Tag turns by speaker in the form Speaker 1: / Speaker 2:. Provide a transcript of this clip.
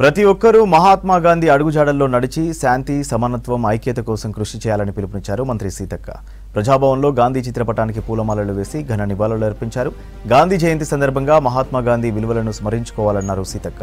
Speaker 1: ప్రతి ఒక్కరూ మహాత్మా గాంధీ అడుగుజాడల్లో నడిచి శాంతి సమానత్వం ఐక్యత కోసం కృషి చేయాలని పిలుపునిచ్చారు మంత్రి సీతక్క. ప్రజాభవన్లో గాంధీ చిత్రపటానికి పూలమాలలు వేసి ఘన నివాళులు అర్పించారు. గాంధీ జయంతి సందర్భంగా మహాత్మా గాంధీ విలువలను స్మరించుకోవాలన్నారు సీతక్క.